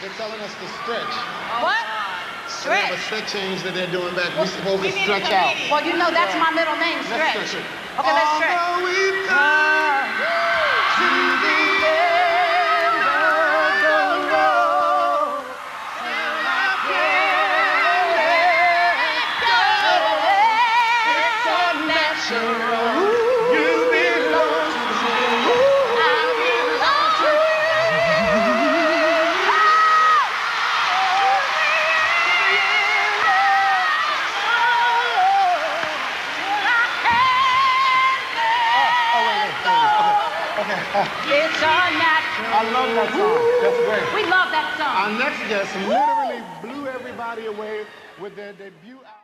They're telling us to stretch. What? They have a Stretch. stretch change that they're doing back. We're supposed to We a stretch out. Well, you know that's my middle name, Let's Stretch. stretch it. Okay, let's stretch. Although we've come to the end It's unnatural. I love that song. That's great. We love that song. Our next guest literally blew everybody away with their debut album.